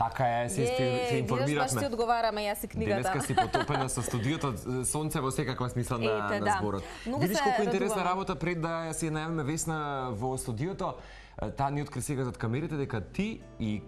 Така е, се, се, се информиравме. Е, ти одговараме, јас и книгата. Денеска си потопена со студиото Сонце во секаква смисла на, Ете, на да. зборот. Многу Видиш се колку интересна работа пред да ја си ја најавиме Весна во студиото. Таа ни откри сега зад камерите дека ти и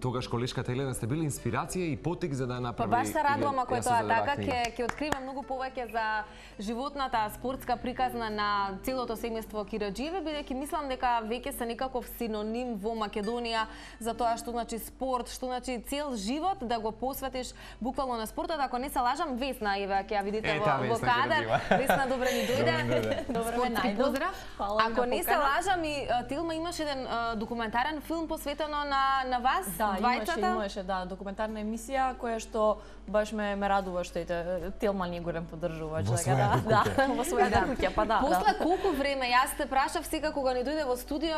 тогаш колешката Елена сте били инспирација и потик за да ја Па направи. баш се радувам ако е тоа така, ќе ќе откривам многу повеќе за животната спортска приказна на целото семејство Кираџиеве, бидејќи мислам дека веќе се некаков синоним во Македонија за тоа што значи спорт, што значи цел живот да го посветиш буквално на спортот. Ако не се лажам, Весна Еве, ќе ја видите Е, во, таа во кадар. Весна, добре ни дојде. Добре ме најдов. поздрав. Ако не се лажам и Тилма имаш еден документарен филм посветено на на вас, Да, имаше, двајцата. имаше, да, документарна емисија која што баш ме ме радува што ете Телман ни голем поддржувач, Во така својата да, да, во својата Да. куќа, па да. После да. колку време јас те прашав сега кога ни дојде во студио,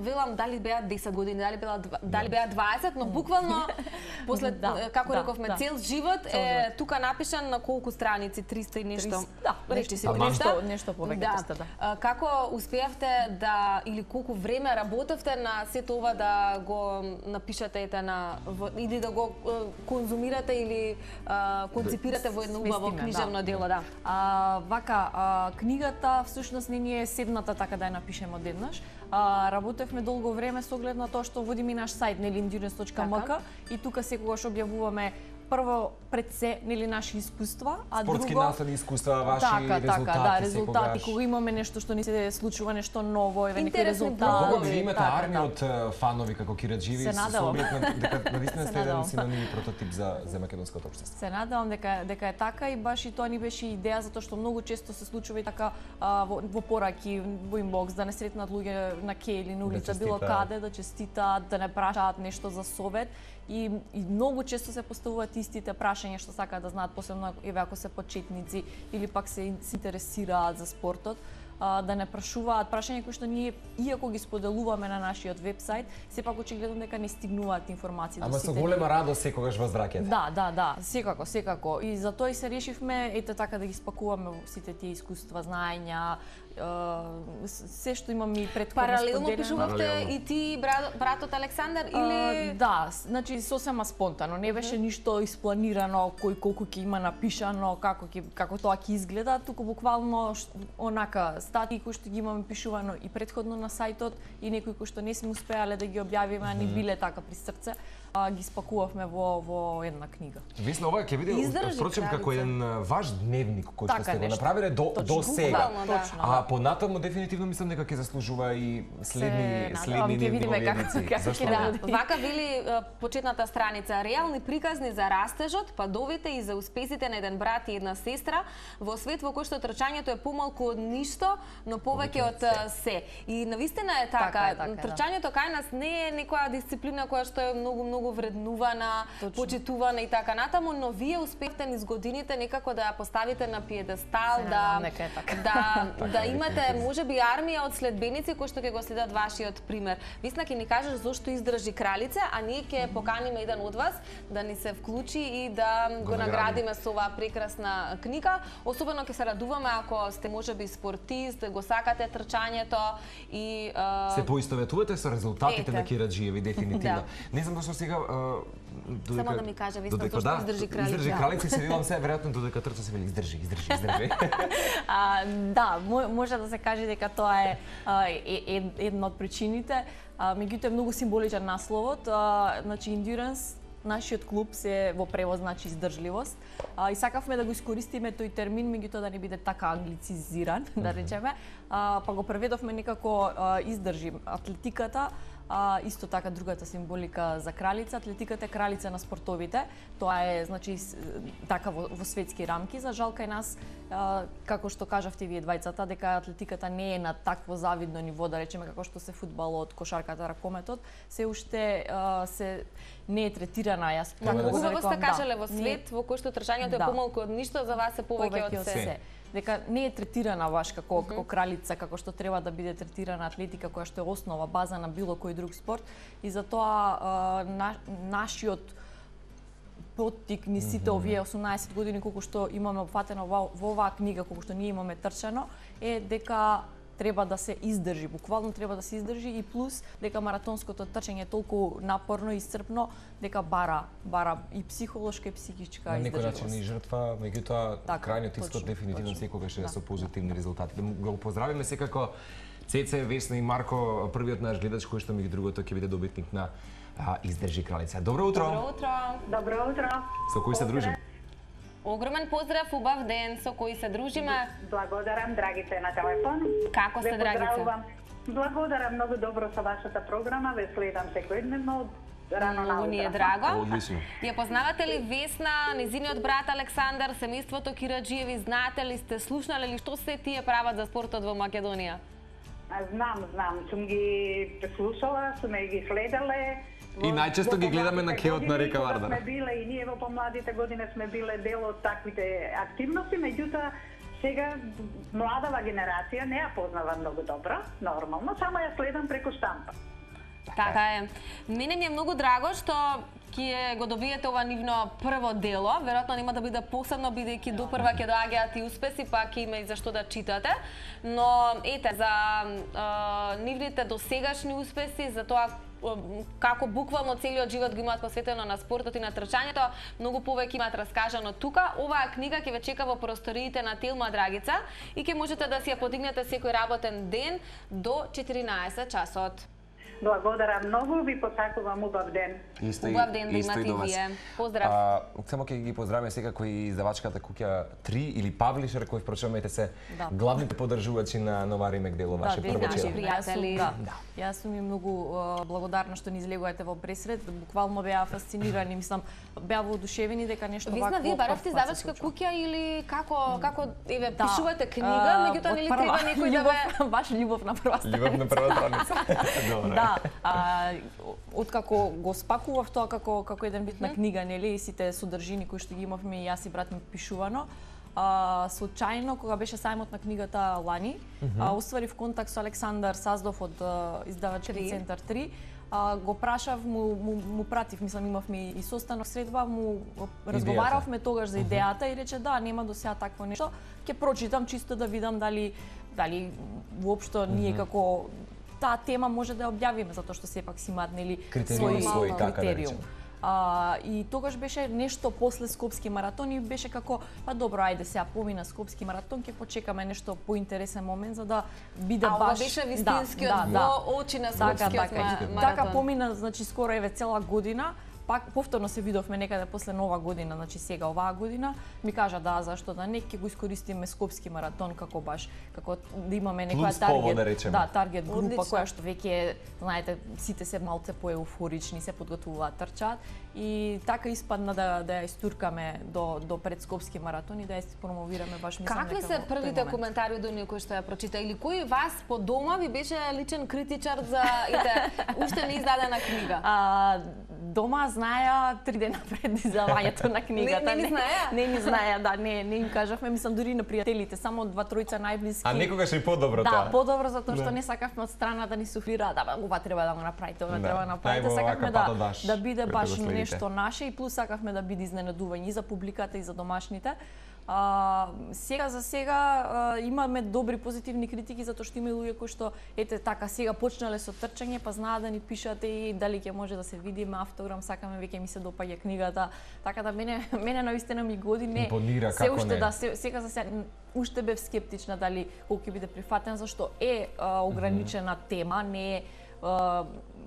велам дали беа 10 години, дали беа дали беа 20, но буквално после Да, како да, рековме да. цел живот Цел е живот. тука напишан на колку страници, 300 и нешто. 300, да, речи си 300. нешто- нешто повеќе да. да. А, Како успеавте да или колку време работевте на сето ова да го напишете ете на во, или да го конзумирате или а, концепирате во едно убаво книжевно да. дело, да. А, вака, а, книгата всушност не ни е седната така да ја напишеме одеднаш. А, работевме долго време со оглед на тоа што водиме наш сајт nelindunes.mk Така. и тука секогаш објавуваме прво пред се нели наши искуства, а Спортски друго наслади, искуства, ваши така, резултати, така, да, резултати, секогаш. кога имаме нешто што ни се случува, нешто ново, еве некои резултати. Бога ми имате така, армија од фанови како Кираџиви Се со надевам. оглед на дека навистина Се сте еден синоним и прототип за за македонското општество. Се надевам дека дека е така и баш и тоа ни беше идеја затоа што многу често се случува и така а, во, во пораки, во инбокс да не сретнат луѓе на ке или на улица било честитаат. каде да честитаат, да не прашаат нешто за совет и, и многу често се поставуваат истите прашања што сакаат да знаат посебно еве ако се почетници или пак се, ин- се интересираат за спортот а, да не прашуваат прашања кои што ние иако ги споделуваме на нашиот вебсайт, сепак очигледно дека не стигнуваат информации до Ама сите со голема радост секогаш возвраќате. Да, да, да, секако, секако. И за тоа и се решивме ете така да ги спакуваме сите тие искуства, знаења, се што имам и предходно Паралелно споделено. пишувавте Паралелно. и ти брат, братот Александар А, или да, с- значи сосема спонтано, не беше ништо испланирано кој колку ќе има напишано, како ќе како тоа ќе изгледа, туку буквално онака статии кои што ги имаме пишувано и предходно на сајтот и некои кои што не сме успеале да ги објавиме, а ни биле така при срце, а, ги спакувавме во во една книга. Весна, ова ќе биде впрочем како еден ваш дневник кој што Така сте го направиле до Точно. до сега. Буквално, да. Точно, А понатаму дефинитивно мислам дека ќе заслужува и следни надевам, следни ќе видиме како- ќе да Да, вака вели почетната страница. Реални приказни за растежот, падовите и за успесите на еден брат и една сестра во свет во кој што трчањето е помалку од ништо, но повеќе од се. И навистина е така. Така е, така да. трчањето кај нас не е некоја дисциплина која што е многу многу вреднувана, Точно. почитувана и така натаму, но вие успевте низ годините некако да ја поставите на пиедестал, да така. да Така да е, имате дефинитивно. може би армија од следбеници кои што ќе го следат вашиот пример. Висна ќе ни кажеш зошто издржи кралица, а ние ќе поканиме еден од вас да ни се вклучи и да го, наградиме. наградиме со оваа прекрасна книга. Особено ќе се радуваме ако сте можеби спортист, го сакате трчањето и Се поистоветувате со резултатите Ете. на Кираџиеви дефинитивно. Да. Не знам зашто сега а, додека Само да ми каже, Весна, додека- зошто да, издржи кралица? Издржи кралица и се видам се веројатно додека трча се вели издржи, издржи, издржи. А, да, мо- може да се каже дека тоа е, а, е, е една од причините. А, меѓутоа е многу символичен насловот. А, значи Endurance нашиот клуб се во превод значи издржливост. А, и сакавме да го искористиме тој термин, меѓутоа да не биде така англицизиран, да речеме. А, па го преведовме некако а, издржи атлетиката, а, исто така другата символика за кралица, атлетиката е кралица на спортовите. Тоа е значи така во, во светски рамки. За жал кај нас како што кажавте вие двајцата дека атлетиката не е на такво завидно ниво да речеме како што се фудбалот, кошарката, ракометот, се уште а, се не е третирана јас Како да. се- Убаво сте да, кажале во не- свет во кој што трчањето е Да. помалку од ништо, за вас е повеќе од се. Дека не е третирана баш како, како кралица, како што треба да биде третирана атлетика која што е основа, база на било кој друг спорт. И затоа а, на, нашиот поттик ни сите овие 18 години колку што имаме опфатено во, во оваа книга, колку што ние имаме трчано, е дека треба да се издржи, буквално треба да се издржи и плюс дека маратонското трчање е толку напорно и iscrpно дека бара бара и психолошка и психичка На некој начин и жртва, меѓутоа Така, крајниот исход дефинитивно секогаш е Да, со позитивни резултати. Да го поздравиме секако Цеце, Весна и Марко, првиот наш гледач кој што меѓу другото ќе биде добитник на а, издржи кралица. Добро утро. Добро утро. Добро утро. Со кој се дружим? Огромен поздрав, убав ден, со кој се дружиме. Благодарам, драгите на телефон. Како сте, Ве драгице? поздравувам. Благодарам многу добро со вашата програма, ве следам секојдневно од рано Многу ни е драго. Одлично. Ја познавате ли Весна, незиниот брат Александар, семејството Кираджиеви, знаете ли сте слушнале ли што се тие прават за спортот во Македонија? А, Знам, знам, сум ги слушала, сум ги следеле. И најчесто ги гледаме на кеот на река Вардар. Сме биле и ние во помладите години сме биле дел од таквите активности, меѓутоа сега младава генерација не ја познава многу добро, нормално, само ја следам преку штампа. Така е. Мене ми е многу драго што ќе го добиете ова нивно прво дело. Веројатно нема да биде посебно бидејќи допрва ќе доаѓаат и успеси, па ќе има и за што да читате. Но ете за е, нивните досегашни успеси, за тоа како буквално целиот живот го имаат посветено на спортот и на трчањето, многу повеќе имаат раскажано тука. Оваа книга ќе ве чека во просториите на Телма Драгица и ќе можете да си ја подигнете секој работен ден до 14 часот. Благодарам многу, ви посакувам убав ден. Исто Убав ден да имате и вие. Поздрав. А, само ќе ги поздравиме секако и издавачката куќа 3 или Павлишер кој впрочем ете се Да. главните поддржувачи на Нова Римек дело ваше да, прво наши чело. пријатели. Јас сум, да. Јас сум и многу благодарна што ни излегувате во пресред. Буквално беа фасцинирани, мислам, беа воодушевени дека нешто Висна, вакво вие баравте издавачка куќа или како како еве Да. пишувате книга, А, меѓутоа нели прва- треба некој да ве баш љубов на прва страница. Љубов на прва страница. Добро. Да, а, откако го спакував тоа како како еден вид на книга, нели, и сите содржини кои што ги имавме и јас и брат ми пишувано, а, случајно кога беше сајмот на книгата лани, а, устварив контакт со Александар Саздов од издавачки Три. центар 3. А, го прашав, му, му, му пратив, мислам имавме и состанок средба, му разговаравме тогаш за идејата и рече да, нема до сега такво нешто. Ќе прочитам чисто да видам дали дали воопшто ние како таа тема може да ја објавиме затоа што сепак си имаат нели Критериуми своји, така да критериум. речеме. А, и тогаш беше нешто после Скопски маратон и беше како, па добро, ајде сега помина Скопски маратон, ќе почекаме нешто поинтересен момент за да биде А ова баш беше Да, вистинскиот да, да. во очи на Така, скопскиот така, ма- и маратон. така помина, значи скоро еве цела година, пак повторно се видовме некаде после нова година, значи сега оваа година, ми кажа да, зашто да не ќе го искористиме Скопски маратон како баш како да имаме некоја таргет, да речеме. да, таргет група Одлично. која што веќе знаете сите се малце поеуфорични, се подготвуваат трчаат и така испадна да да ја истуркаме до до пред Скопски маратон и да ја промовираме баш мислам Какви се првите коментари од оние кои што ја прочита или кој вас по дома ви беше личен критичар за ете уште не издадена книга? А, дома знаеа три дена пред издавањето на книгата. Не- не ни знаеа? Не ни знаеа, да, не, не им кажавме, мислам дури на пријателите, само два тројца најблиски. А некогаш и подобро Да, тоа. подобро затоа што Да. не сакавме од страна да ни суфлира, да, ова треба да го направите, ова Да. треба да направите. Сакавме да даш, да биде да баш нешто наше и плюс сакавме да биде изненадување и за публиката и за домашните. А, сега за сега а, имаме добри позитивни критики затоа што има и луѓе кои што ете така сега почнале со трчање па знаат да ни пишат и дали ќе може да се видиме автограм сакаме веќе ми се допаѓа книгата така да мене мене наистина ми годи не Импонира, се уште не. да се, сега за сега уште бев скептична дали колку ќе биде прифатен зашто е а, ограничена тема не е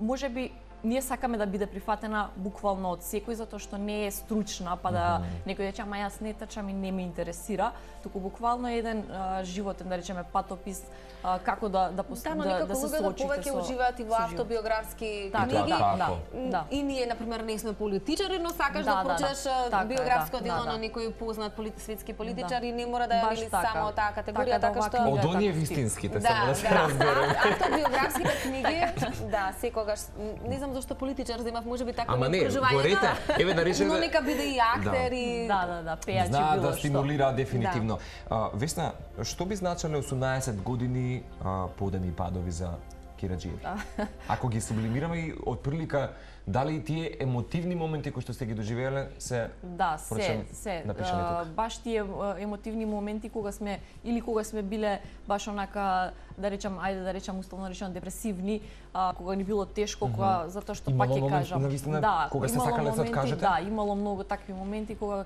може би ние сакаме да биде прифатена буквално од секој затоа што не е стручна, па да некој рече ама јас не трчам и не ме интересира, туку буквално е еден а, животен да речеме патопис а, како да да пос- Да, но да, да се соочите повеќе со уживаат и во автобиографски Така, книги. да, да, да. И ние, например, не сме политичари, но сакаш да, Да, да, да. прочиташ е, биографско да, дело да, на да. некој познат полит, светски политичар Да. и не мора да е или така. само таа категорија, Така да така што... Од е оние вистинските, Да, само да се да, разбереме. автобиографските книги, да, секогаш, не знам зашто политичар земав, може би така Ама не, горете, еве да речеме- Но нека биде и актер и... Да, да, да, пејач било да што. стимулираат дефинитивно. А, Весна, што би значеле 18 години а, падови за Кираджиев. Ако ги сублимираме и од прилика, дали и тие емотивни моменти кои што сте ги доживееле се Да, се, се. тука. баш тие емотивни моменти кога сме или кога сме биле баш онака да речам, ајде да речам условно речено депресивни, а, кога ни било тешко, кога затоа што Имало пак ќе кажам. навистина, да, кога имало сакале да се откажете? Да, имало многу такви моменти кога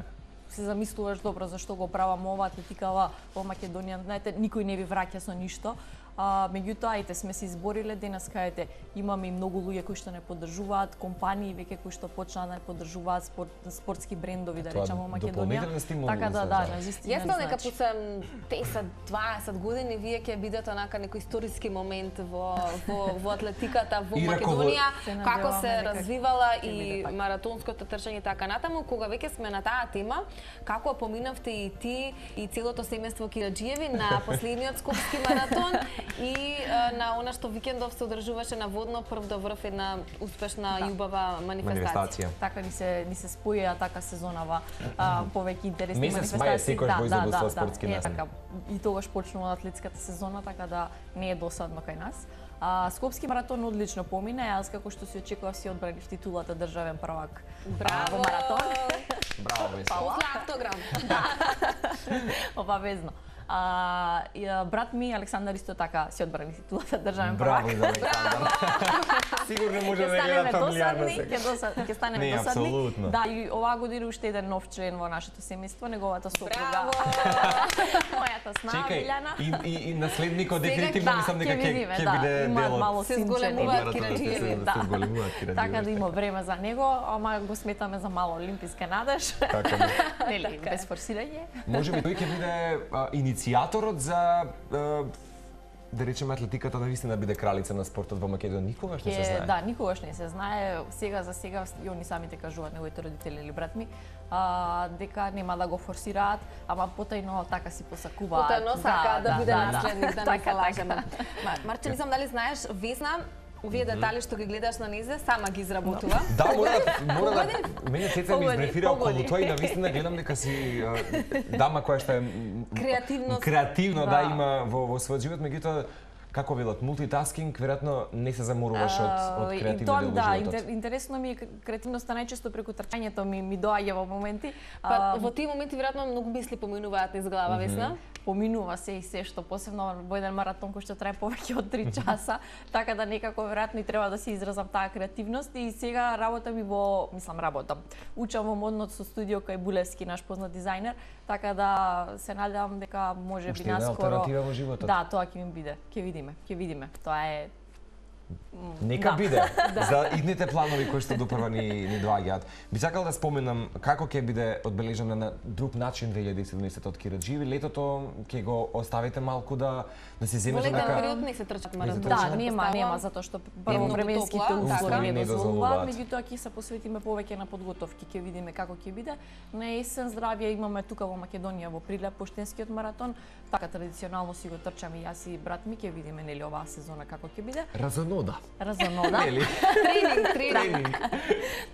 се замислуваш добро зашто го правам ова атлетикава во Македонија, знаете, никој не ви враќа со ништо. А, меѓутоа, ајте, сме се избориле денес, кајте имаме и многу луѓе кои што не поддржуваат, компании веќе кои што почнаа да не поддржуваат спорт, спортски брендови, да речеме во Македонија. Така да, да, навистина Јас дека после 10, 20 години вие ќе бидете онака некој историски момент во во во атлетиката во Македонија, Се како се развивала и така. маратонското трчање така натаму, кога веќе сме на таа тема, како поминавте и ти и целото семејство Кираджиеви на последниот скопски маратон и на она што викендов се одржуваше на водно прв до врв една успешна и убава манифестација. манифестација. Така ни се ни се споја така сезонава а, повеќе интересни Месец манифестации. во да, да, со да, спортски да, е така. И тогаш почнува атлетската сезона, така да не е досадно кај нас. А, Скопски маратон одлично помина, јас како што си очекував си одбранив титулата државен првак Браво! во маратон. Браво, Веси. После автограм. Обавезно. А, и, а, брат ми Александар исто така си одбрани титулата државен Браво првак. за Александар. Сигурно може да гледа фамилиарно сега. ќе досад, ќе станеме Не, досадни. апсолутно. Да, и оваа година уште еден нов член во нашето семејство, неговата сопруга. Браво! Мојата сна, Милјана. и, и, и наследникот дефинитивно да, мислам дека ќе ќе видиме, ќе да, биде дел мало Се зголемуваат? Кираджиеви, се, да. се. Така да има време за него, ама го сметаме за мало олимписка надеж. Така да. Нели, без форсирање. Може би тој ќе биде а, иницијаторот за да речеме атлетиката навистина да биде кралица на спортот во Македонија. Никогаш не се знае. да, никогаш не се знае. Сега за сега и они самите кажуваат неговите родители или брат ми, а, дека нема да го форсираат, ама потајно така си посакуваат. Потајно сака да, биде наследник, да, не се Така, лажеме. така. Мар- Марче, не знам дали знаеш, Весна, овие детали што ги гледаш на незе, сама ги изработува. Да, мора да мора да мене тета ми избрефира околу тоа и навистина гледам дека си дама која што е креативно да, Да. има во во својот живот, меѓутоа како велат мултитаскинг, веројатно не се заморуваш од од и креативни тоа, дел да, животот. интер, интересно ми е кре- креативноста најчесто преку трчањето ми ми доаѓа во моменти. Па, А, во тие моменти веројатно многу мисли поминуваат низ глава, Весна. поминува се и се што посебно во еден маратон кој што трае повеќе од 3 часа, така да некако веројатно и треба да се изразам таа креативност и сега работам и во, мислам работам. Учам во модното со студио кај Булевски, наш познат дизајнер, така да се надевам дека може Уште би една наскоро алтернатива во животот. Да, тоа ќе ми биде. Ќе видиме, видиме, ќе видиме. Тоа е Нека Да. биде за идните планови кои што допрва ни ни доаѓаат. Би сакал да споменам како ќе биде одбележана на друг начин 2017 од Кирадживи. Летото ќе го оставите малку да да се земете летен така период не се трчат маратони. трчат. Да, нема, нема, затоа што прво временските услови така. не дозволуваат, меѓутоа ќе се посветиме повеќе на подготовки, ќе видиме како ќе биде. На есен здравје имаме тука во Македонија во Прилеп поштенскиот маратон, така традиционално си го трчаме јас и брат ми, ќе видиме нели оваа сезона како ќе биде. Razonoda. Razonoda. trening, trening. trening.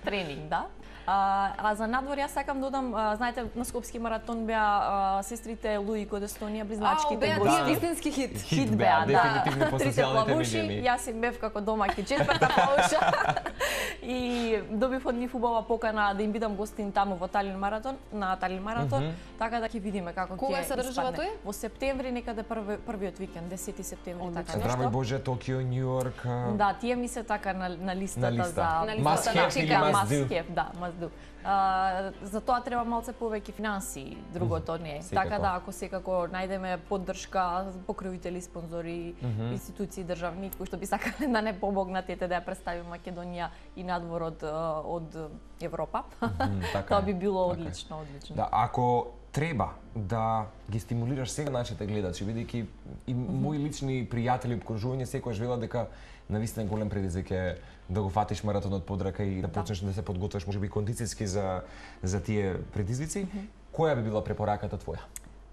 trening, da. А, а за надвор јас сакам да додам, а, знаете, на Скопски маратон беа а, сестрите Луи од Естонија, близначките беа гости. тие вистински хит. Хит беа, да. Трите плавуши. Јас им бев како домаќи четврта плавуша. и добив од нив убава покана да им бидам гостин таму во Талин маратон, на Талин маратон, така да ќе видиме како ќе Кога се одржува испадне. тој? Во септември, некаде прве, првиот викенд, 10 септември, така нешто. Боже, Токио, Њу Йорк. а, Да, тие ми се така на, на листата На листа. за На листата Must на have или must do? да, must do. А, за тоа треба малце повеќе финансии, другото не. Секако. Така да ако секако најдеме поддршка, покровители, спонзори, институции државни кои што би сакале да не помогнат ете да ја представи Македонија и надвор од од Европа. така Тоа е, би било така е. одлично, одлично. Да, ако треба да ги стимулираш сега нашите гледачи, бидејќи и мои лични пријатели обкружување секогаш велат дека навистина голем предизвик е да го фатиш маратонот под рака и да почнеш да се подготвиш можеби кондицијски за за тие предизвици. Која би била препораката твоја?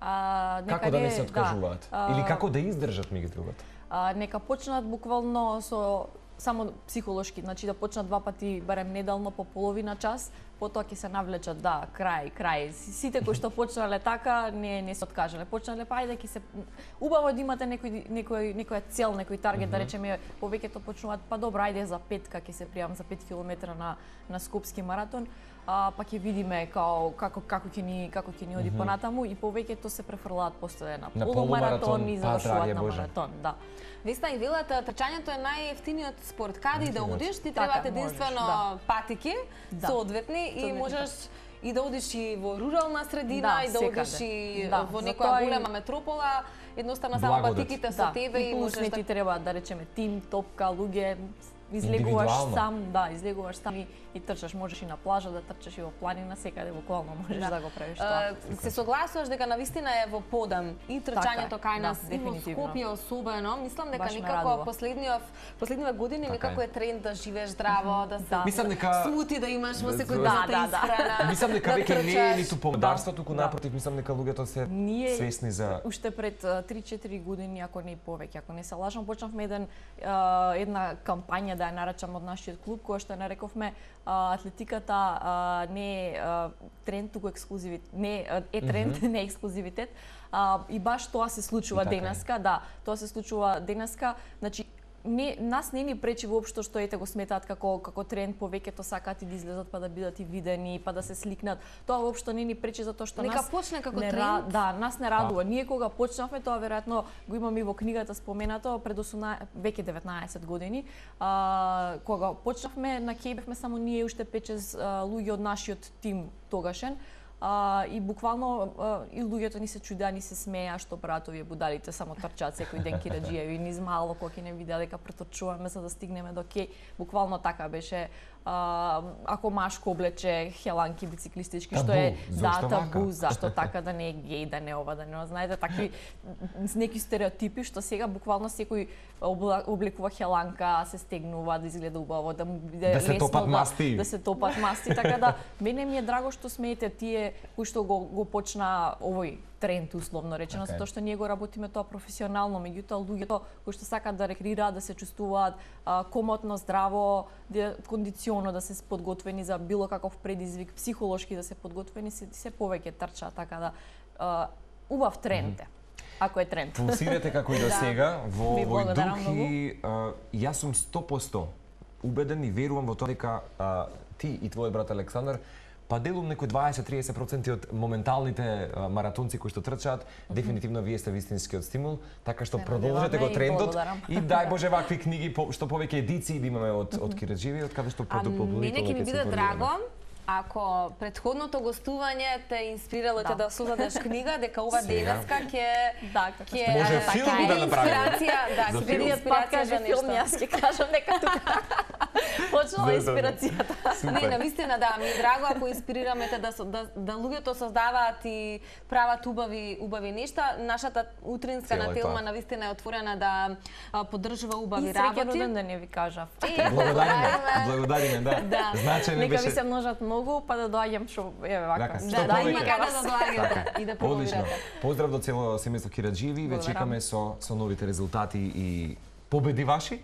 А, Како да не некаде- се откажуваат? а, Или како да издржат меѓу другото? а, нека почнат буквално со само психолошки, значи да почнат два пати барем неделно по половина час, потоа ќе се навлечат, да, крај, крај. Си- Сите кои што почнале така, не не се откажале. Почнале па ајде ќе се убаво да имате некој некој некоја цел, некој таргет, да речеме, повеќето почнуваат па добро, ајде за петка ќе се пријавам за 5 километра на на Скопски маратон. А, па ќе видиме као, како како ќе ни како ќе ни оди понатаму и повеќето се префрлаат после на, На полумаратон и завршуваат на маратон, да. Весна и велата, трчањето е најефтиниот спорт. Каде и да одиш, ти Така, требаат можеш, единствено да. патики, Да. соодветни и можеш и да одиш и во рурална средина Да, и да секаде. одиш и Да, во некоја и- голема метропола, едноставно само Благодат. патиките со тебе и и можеш не да ти треба да речеме тим, топка, луѓе, излегуваш сам, да, излегуваш сам и, и трчаш, можеш и на плажа да трчаш и во планина, секаде буквално можеш да, го правиш тоа. Uh, се согласуваш дека навистина е во подам и трчањето Така кај да, нас и во. Скопје особено. Мислам дека Баш некако последниот последниве години Така некако е. тренд да живееш здраво, да се Да. Мислам дека- смути да имаш во секој Да, ден да, да. исхрана. Мислам дека да веќе не е ниту помодарство, туку Да. напротив, мислам дека луѓето се свесни за уште пред а, 3-4 години, ако не повеќе, ако не се лажам, почнавме еден една кампања да ја наречам од нашиот клуб која што нарековме атлетиката не е тренд, туку ексклузивит, не е тренд, не е ексклузивитет. А, и баш тоа се случува така денеска, да, тоа се случува денеска, значи не, нас не ни пречи воопшто што ете го сметаат како како тренд повеќето сакаат и да излезат па да бидат и видени, па да се сликнат. Тоа воопшто не ни пречи затоа што Нека нас почне како не тренд. Да, нас не радува. Ние кога почнавме тоа веројатно го имаме и во книгата споменато пред 18 веќе 19 години. А, кога почнавме на Кеј бевме само ние уште 5-6 луѓе од нашиот тим тогашен. А, и буквално а, и луѓето ни се чудеа, ни се смеа што братовие будалите, само трчаат секој ден кираџијави и низ мало кој не видеа дека претрчуваме за да стигнеме до Кеј. Буквално така беше. А, ако машко облече хеланки бициклистички, што е Табу. да табу, зашто така да не е геј, да не ова, да не ова, знаете, такви неки стереотипи што сега буквално секој облекува хеланка, се стегнува да изгледа убаво, да му биде Да се лесно топат масти. да се топат масти, така да мене ми е драго што смеете тие кои што го го почна овој тренд условно речено, Така е. затоа што ние го работиме тоа професионално, меѓутоа луѓето кои што сакаат да рекреираат, да се чувствуваат а, комотно, здраво, да, кондиционо да се подготвени за било каков предизвик, психолошки да се подготвени, се, се повеќе трчаат, така да а, убав тренд е. Ако е тренд. Пулсирате како и до Да. сега во Ви овој дух и а, јас сум 100% убеден и верувам во тоа дека а, ти и твојот брат Александар па делум некои 20-30% од моменталните маратонци кои што трчаат, дефинитивно вие сте вистинскиот стимул, така што продолжете го трендот и дај Боже вакви книги по, што повеќе едиции да имаме од од Кираџиви, од каде што А продупло мене ќе ми биде драго ако предходното гостување те инспирирало те Да. да создадеш книга, дека ова денеска ќе Да, како ќе Може така филм е. да инспирација, да, За ќе филм. биде Првиот пат инспирација каже за филм, нешто. јас ќе кажам дека тука почнала Да, да, да. инспирацијата. Не, навистина да, ми е драго ако инспирираме те да, да, да луѓето создаваат и прават убави убави нешта. Нашата утринска на е Телма тоа. навистина е отворена да поддржува И убави среќен работи. роден ден ја ви кажав. Е, Благодариме, благодариме, да. Да. Значајно Нека ви беше се множат многу, па да доаѓам што еве вака. Да, да, има каде да доаѓате Така. и да Одлично. промовирате. Поздрав до цело семејство Кираџиеви, ве чекаме со со новите резултати и победи ваши.